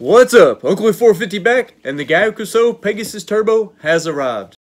What's up? Oakley 450 back, and the Gaokuso Pegasus Turbo has arrived.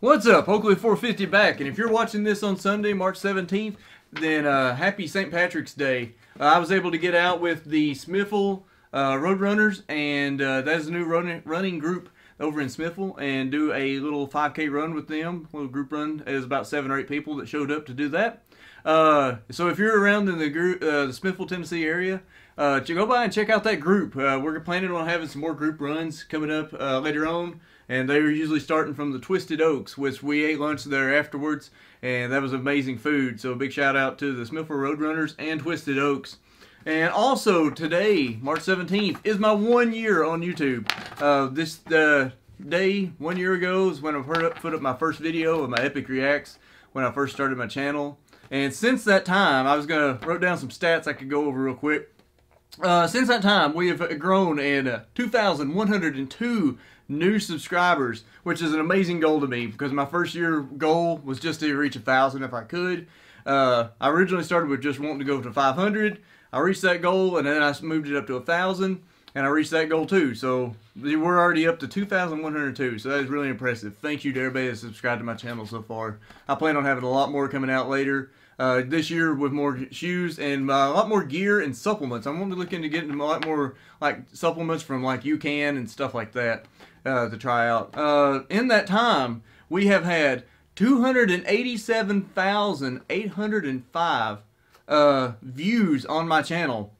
What's up? Oakley 450 back, and if you're watching this on Sunday, March 17th, then uh, happy St. Patrick's Day. Uh, I was able to get out with the Smithville uh, Roadrunners, and uh, that is a new running, running group over in Smithville, and do a little 5K run with them. A little group run. It was about seven or eight people that showed up to do that. Uh, so if you're around in the group, uh, the Smithville, Tennessee area, uh, go by and check out that group. Uh, we're planning on having some more group runs coming up uh, later on and they were usually starting from the Twisted Oaks, which we ate lunch there afterwards, and that was amazing food. So a big shout out to the Smithville Roadrunners and Twisted Oaks. And also today, March 17th, is my one year on YouTube. Uh, this uh, day, one year ago, is when I put up, my first video of my Epic Reacts when I first started my channel. And since that time, I was going to wrote down some stats I could go over real quick. Uh, since that time, we have grown in uh, 2,102 new subscribers, which is an amazing goal to me because my first year goal was just to reach a thousand if I could. Uh, I originally started with just wanting to go to 500. I reached that goal and then I moved it up to a thousand and I reached that goal too. So we're already up to 2,102. So that is really impressive. Thank you to everybody that subscribed to my channel so far. I plan on having a lot more coming out later. Uh, this year with more shoes and uh, a lot more gear and supplements. I'm going to be looking into getting a lot more like supplements from like UCAN and stuff like that uh, to try out. Uh, in that time, we have had 287,805 uh, views on my channel.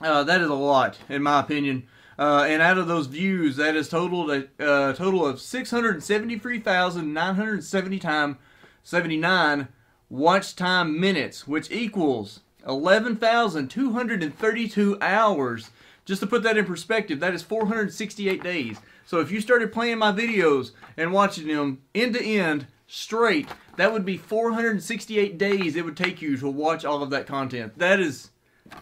Uh, that is a lot, in my opinion. Uh, and out of those views, that is totaled a uh, total of 673,970 times 79 watch time minutes, which equals 11,232 hours. Just to put that in perspective, that is 468 days. So if you started playing my videos and watching them end to end straight, that would be 468 days it would take you to watch all of that content. That is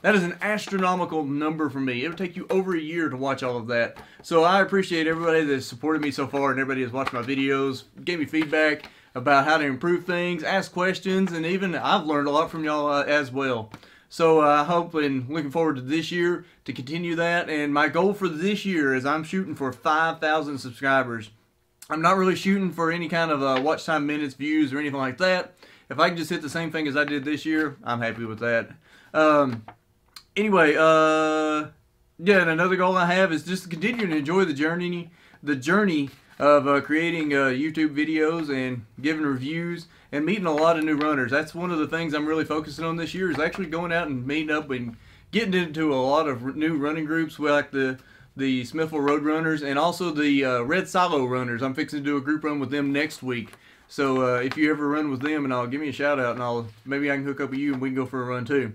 that is an astronomical number for me. It would take you over a year to watch all of that. So I appreciate everybody that's supported me so far and everybody that's watched my videos, gave me feedback about how to improve things, ask questions, and even I've learned a lot from y'all uh, as well. So uh, I hope and looking forward to this year to continue that. And my goal for this year is I'm shooting for 5,000 subscribers. I'm not really shooting for any kind of uh, watch time minutes, views, or anything like that. If I can just hit the same thing as I did this year, I'm happy with that. Um, anyway, uh, yeah, and another goal I have is just to continue to enjoy the journey, the journey of uh, creating uh, YouTube videos and giving reviews and meeting a lot of new runners. That's one of the things I'm really focusing on this year is actually going out and meeting up and getting into a lot of new running groups like the the Smithville Road Runners and also the uh, Red Silo Runners. I'm fixing to do a group run with them next week. So uh, if you ever run with them, and I'll give me a shout out, and I'll maybe I can hook up with you and we can go for a run too.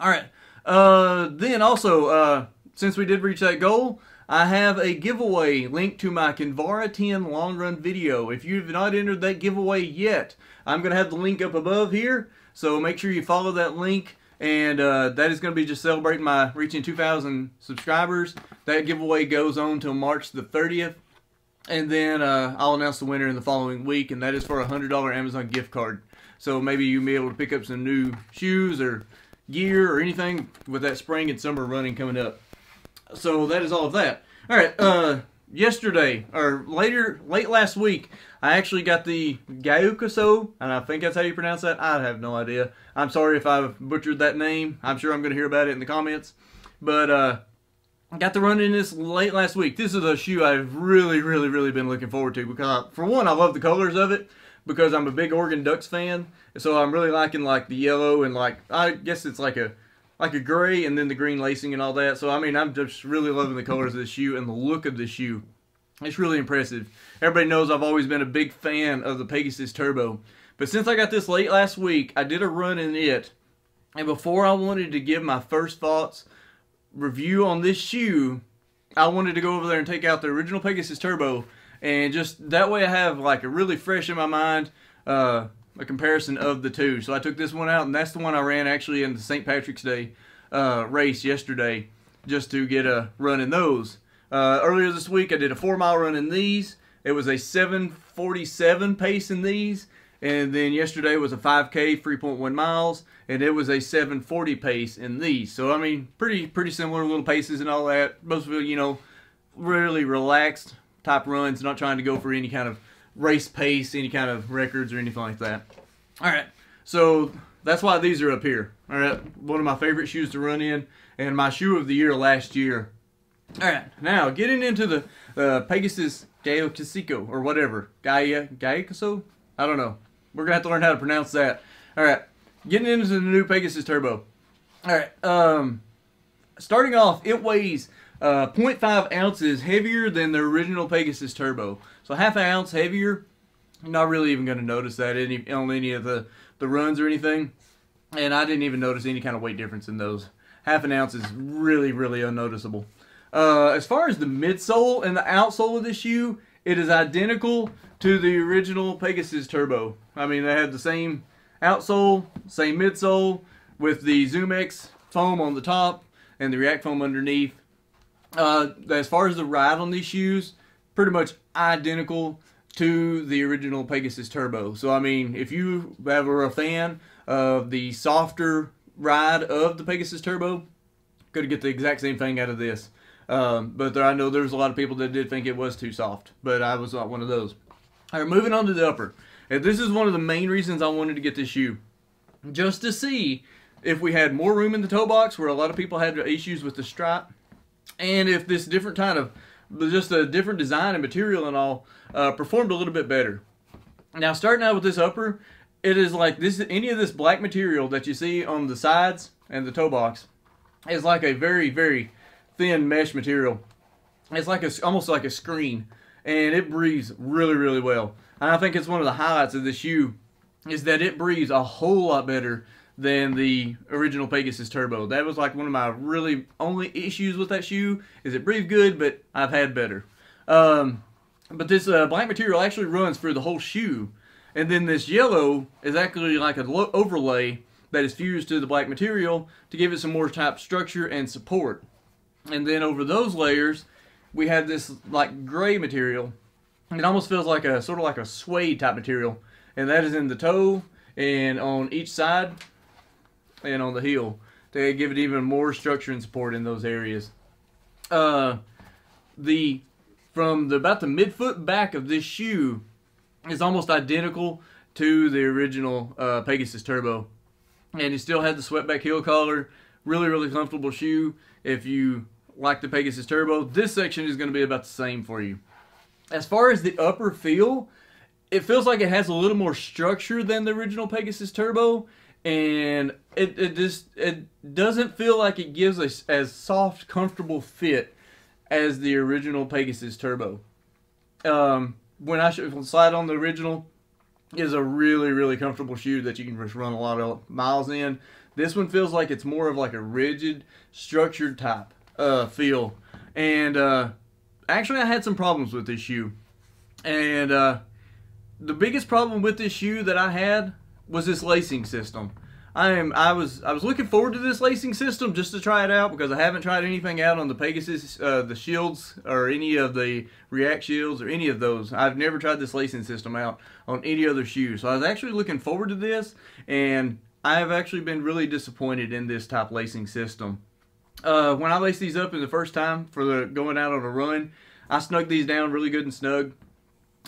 All right. Uh, then also, uh, since we did reach that goal, I have a giveaway link to my Kinvara 10 long run video. If you've not entered that giveaway yet, I'm going to have the link up above here. So make sure you follow that link. And uh, that is going to be just celebrating my reaching 2,000 subscribers. That giveaway goes on till March the 30th. And then uh, I'll announce the winner in the following week. And that is for a $100 Amazon gift card. So maybe you'll be able to pick up some new shoes or gear or anything with that spring and summer running coming up. So that is all of that. All right. Uh, yesterday or later, late last week, I actually got the Gayukaso, and I think that's how you pronounce that. I have no idea. I'm sorry if I've butchered that name. I'm sure I'm going to hear about it in the comments. But uh, got to run in this late last week. This is a shoe I've really, really, really been looking forward to because, I, for one, I love the colors of it because I'm a big Oregon Ducks fan. So I'm really liking like the yellow and like I guess it's like a like a gray and then the green lacing and all that. So I mean, I'm just really loving the colors of the shoe and the look of the shoe. It's really impressive. Everybody knows I've always been a big fan of the Pegasus Turbo. But since I got this late last week, I did a run in it. And before I wanted to give my first thoughts review on this shoe, I wanted to go over there and take out the original Pegasus Turbo. And just that way I have like a really fresh in my mind uh, a comparison of the two. So I took this one out, and that's the one I ran actually in the St. Patrick's Day uh, race yesterday, just to get a run in those. Uh, earlier this week, I did a four mile run in these. It was a 747 pace in these. And then yesterday was a 5K, 3.1 miles, and it was a 740 pace in these. So I mean, pretty pretty similar little paces and all that. Most of you know, really relaxed type runs, not trying to go for any kind of race pace, any kind of records or anything like that. All right, so that's why these are up here. All right, one of my favorite shoes to run in, and my shoe of the year last year. All right, now getting into the uh, Pegasus Gaio Casico or whatever, Gaia Gaiacaso. I don't know. We're gonna have to learn how to pronounce that. All right, getting into the new Pegasus Turbo. All right, um, starting off, it weighs uh, 0.5 ounces heavier than the original Pegasus Turbo. So half an ounce heavier. Not really even going to notice that any, on any of the, the runs or anything. And I didn't even notice any kind of weight difference in those. Half an ounce is really, really unnoticeable. Uh, as far as the midsole and the outsole of this shoe, it is identical to the original Pegasus Turbo. I mean, they have the same outsole, same midsole, with the ZoomX foam on the top and the React foam underneath. Uh, as far as the ride on these shoes, pretty much identical to the original Pegasus Turbo. So I mean, if you ever a fan of the softer ride of the Pegasus Turbo, could get the exact same thing out of this. Um, but there, I know there's a lot of people that did think it was too soft, but I was not one of those. All right, moving on to the upper. And this is one of the main reasons I wanted to get this shoe, just to see if we had more room in the toe box where a lot of people had issues with the strap and if this different kind of just a different design and material and all uh, performed a little bit better. Now starting out with this upper, it is like this any of this black material that you see on the sides and the toe box is like a very very thin mesh material. It's like a almost like a screen, and it breathes really really well. And I think it's one of the highlights of this shoe is that it breathes a whole lot better than the original Pegasus Turbo. That was like one of my really only issues with that shoe is it breathed good, but I've had better. Um, but this uh, black material actually runs through the whole shoe. And then this yellow is actually like an overlay that is fused to the black material to give it some more type structure and support. And then over those layers, we have this like gray material. It almost feels like a sort of like a suede type material. And that is in the toe and on each side and on the heel they give it even more structure and support in those areas. Uh, the from the about the midfoot back of this shoe is almost identical to the original uh, Pegasus Turbo, and it still had the sweatback heel collar. Really, really comfortable shoe. If you like the Pegasus Turbo, this section is going to be about the same for you. As far as the upper feel, it feels like it has a little more structure than the original Pegasus Turbo, and it, it just it doesn't feel like it gives us as soft, comfortable fit as the original Pegasus Turbo. Um, when I slide on the original, is a really really comfortable shoe that you can just run a lot of miles in. This one feels like it's more of like a rigid, structured type uh, feel, and uh, actually I had some problems with this shoe, and uh, the biggest problem with this shoe that I had was this lacing system. I am I was I was looking forward to this lacing system just to try it out because I haven't tried anything out on the Pegasus, uh, the shields or any of the React shields or any of those. I've never tried this lacing system out on any other shoe. So I was actually looking forward to this and I have actually been really disappointed in this top lacing system. Uh, when I laced these up in the first time for the going out on a run, I snug these down really good and snug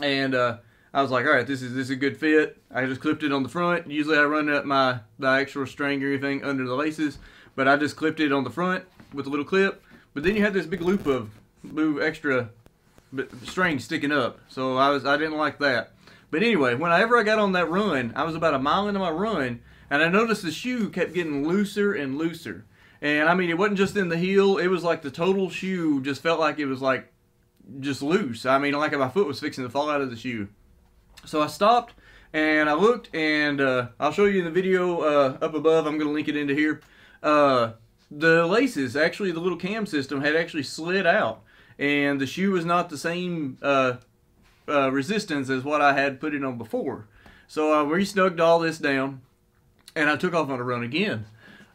and uh, I was like, all right, this is this is a good fit. I just clipped it on the front. Usually I run up my the actual string or anything under the laces, but I just clipped it on the front with a little clip. But then you had this big loop of blue extra string sticking up, so I was I didn't like that. But anyway, whenever I got on that run, I was about a mile into my run, and I noticed the shoe kept getting looser and looser. And I mean, it wasn't just in the heel; it was like the total shoe just felt like it was like just loose. I mean, like my foot was fixing to fall out of the shoe. So I stopped and I looked and uh, I'll show you in the video uh, up above. I'm going to link it into here. Uh, the laces, actually the little cam system had actually slid out and the shoe was not the same uh, uh, resistance as what I had put it on before. So I re-snugged all this down and I took off on a run again.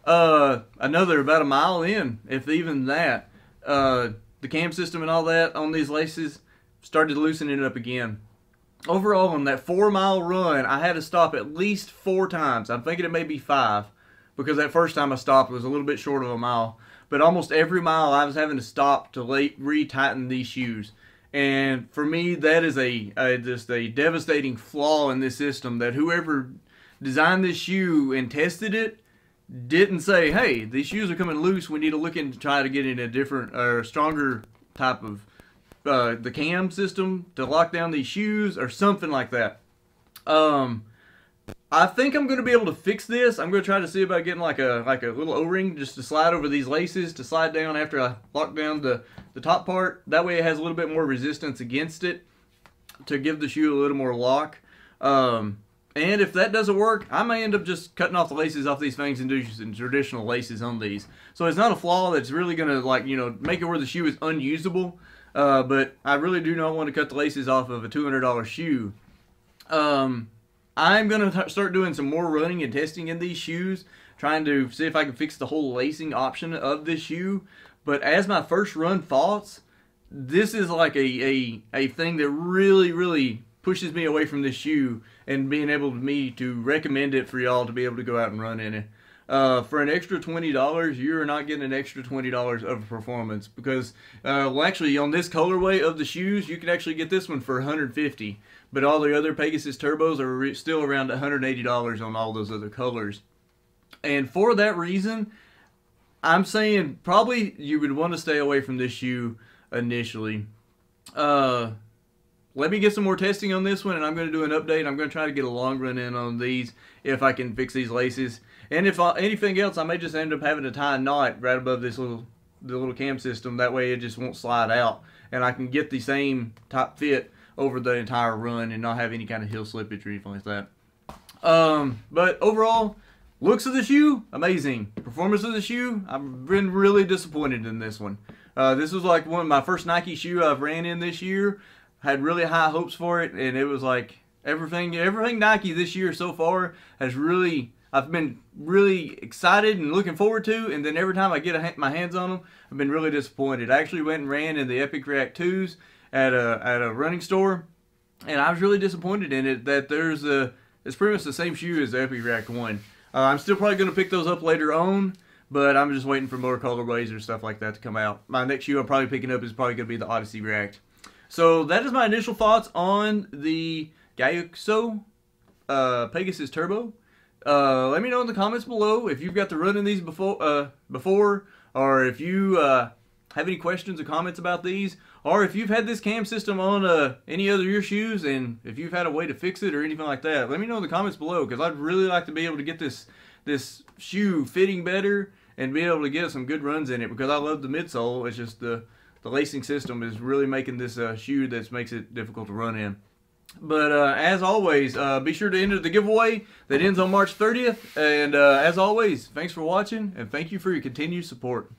Uh, another about a mile in, if even that, the cam system and all that on these laces started loosening it up again overall on that four mile run, I had to stop at least four times. I'm thinking it may be five because that first time I stopped was a little bit short of a mile. But almost every mile I was having to stop to re-tighten these shoes. And for me, that is a, a just a devastating flaw in this system that whoever designed this shoe and tested it didn't say, hey, these shoes are coming loose. We need to look into try to get in a different or stronger type of uh, the cam system to lock down these shoes or something like that. Um, I think I'm going to be able to fix this. I'm going to try to see about getting like a like a little O-ring just to slide over these laces to slide down after I lock down the, the top part. That way it has a little bit more resistance against it to give the shoe a little more lock. Um, and if that doesn't work, I may end up just cutting off the laces off these things and do some traditional laces on these. So it's not a flaw that's really going to like, you know, make it where the shoe is unusable. Uh, but I really do not want to cut the laces off of a $200 shoe. Um, I'm going to start doing some more running and testing in these shoes, trying to see if I can fix the whole lacing option of this shoe. But as my first run thoughts, this is like a, a, a thing that really, really pushes me away from this shoe and being able to me to recommend it for y'all to be able to go out and run in it. Uh, for an extra $20, you're not getting an extra $20 of performance because, uh, well, actually, on this colorway of the shoes, you can actually get this one for 150 but all the other Pegasus Turbos are still around $180 on all those other colors. And for that reason, I'm saying probably you would want to stay away from this shoe initially. Uh, let me get some more testing on this one, and I'm going to do an update. I'm going to try to get a long run in on these if I can fix these laces. And if I, anything else, I may just end up having to tie a knot right above this little the little cam system. That way it just won't slide out. And I can get the same top fit over the entire run and not have any kind of heel slippage or anything like that. Um, but overall, looks of the shoe, amazing. Performance of the shoe, I've been really disappointed in this one. Uh, this was like one of my first Nike shoe I've ran in this year had really high hopes for it, and it was like everything everything Nike this year so far has really I've been really excited and looking forward to, and then every time I get a, my hands on them, I've been really disappointed. I actually went and ran in the Epic React 2s at a at a running store, and I was really disappointed in it that there's a it's pretty much the same shoe as the Epic React 1. Uh, I'm still probably going to pick those up later on, But I'm just waiting for more colorways or stuff like that to come out. My next shoe I'm probably picking up is probably going to be the Odyssey React. So that is my initial thoughts on the Gaiuxo uh, Pegasus Turbo. Uh, let me know in the comments below if you've got to run in these before, uh, before or if you uh, have any questions or comments about these, or if you've had this cam system on uh, any other your shoes and if you've had a way to fix it or anything like that. Let me know in the comments below because I'd really like to be able to get this this shoe fitting better and be able to get some good runs in it because I love the midsole. It's just the the lacing system is really making this uh, shoe that makes it difficult to run in. But uh, as always, uh, be sure to enter the giveaway that ends on March 30th. And uh, as always, thanks for watching and thank you for your continued support.